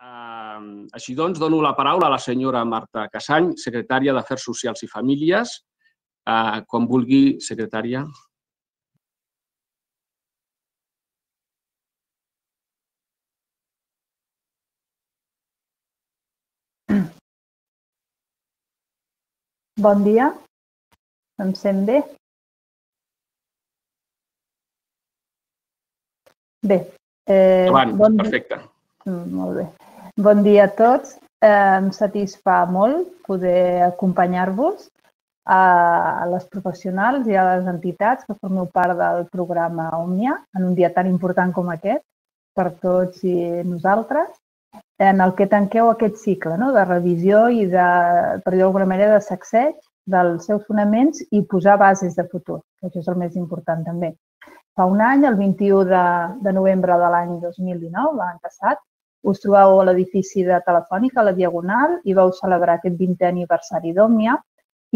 Eh, així doncs, dono la paraula a la senyora Marta Casany, secretària d'Afers Socials i Famílies. Eh, quan vulgui, secretària. Bon dia. Em sent bé? Bé. Eh, Avant, bon perfecte. Mm, molt bé. Bon dia a tots. Em satisfà molt poder acompanyar-vos a les professionals i a les entitats que formeu part del programa Òmnia en un dia tan important com aquest per tots i nosaltres, en el que tanqueu aquest cicle no? de revisió i de, per dir d'alguna manera, de sacseig dels seus fonaments i posar bases de futur, que això és el més important també. Fa un any, el 21 de, de novembre de l'any 2019, l'any passat, us trobeu a l'edifici de Telefònica, a la Diagonal, i vau celebrar aquest 20è aniversari d'Òmnia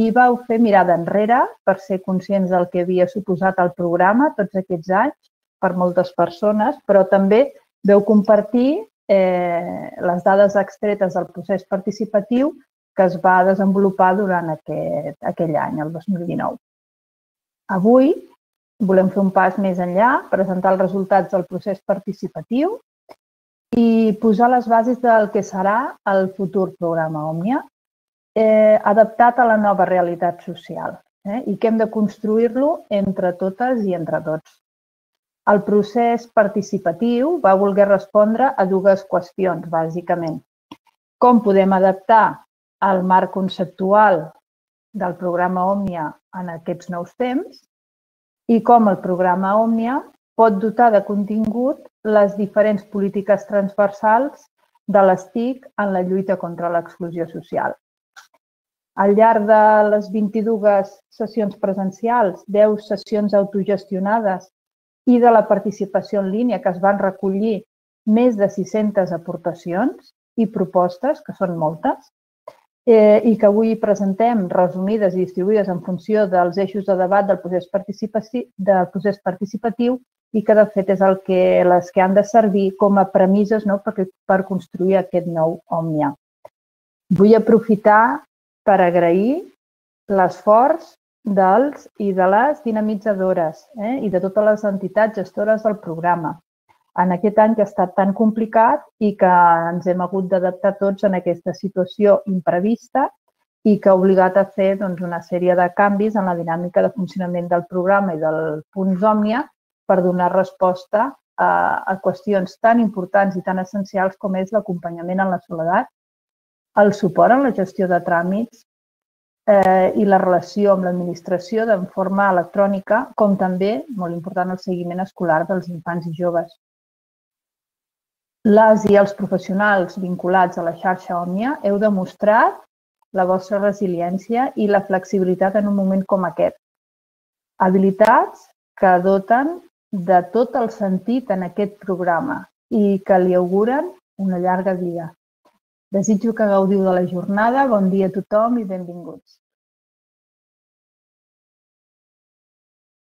i vau fer mirada enrere per ser conscients del que havia suposat el programa tots aquests anys per moltes persones, però també veu compartir eh, les dades extretes del procés participatiu que es va desenvolupar durant aquest, aquell any, el 2019. Avui volem fer un pas més enllà, presentar els resultats del procés participatiu i posar les bases del que serà el futur programa Òmnia, eh, adaptat a la nova realitat social eh, i que hem de construir-lo entre totes i entre tots. El procés participatiu va voler respondre a dues qüestions, bàsicament. Com podem adaptar el marc conceptual del programa Òmnia en aquests nous temps i com el programa Òmnia pot dotar de contingut les diferents polítiques transversals de les TIC en la lluita contra l'exclusió social. Al llarg de les 22 sessions presencials, 10 sessions autogestionades i de la participació en línia que es van recollir més de 600 aportacions i propostes, que són moltes, eh, i que avui presentem resumides i distribuïdes en funció dels eixos de debat del procés, participaci del procés participatiu i que de fet és el que, les que han de servir com a premisses no, per, per construir aquest nou Òmnia. Vull aprofitar per agrair l'esforç dels i de les dinamitzadores eh, i de totes les entitats gestores del programa en aquest any que ha estat tan complicat i que ens hem hagut d'adaptar tots en aquesta situació imprevista i que ha obligat a fer doncs, una sèrie de canvis en la dinàmica de funcionament del programa i del punt Òmnia per donar resposta a, a qüestions tan importants i tan essencials com és l'acompanyament en la soledat, el suport en la gestió de tràmits eh, i la relació amb l'administració de forma electrònica, com també, molt important, el seguiment escolar dels infants i joves les i els professionals vinculats a la xarxa Òmnia heu demostrat la vostra resiliència i la flexibilitat en un moment com aquest. Habilitats que doten de tot el sentit en aquest programa i que li auguren una llarga vida. Desitjo que gaudiu de la jornada. Bon dia a tothom i benvinguts.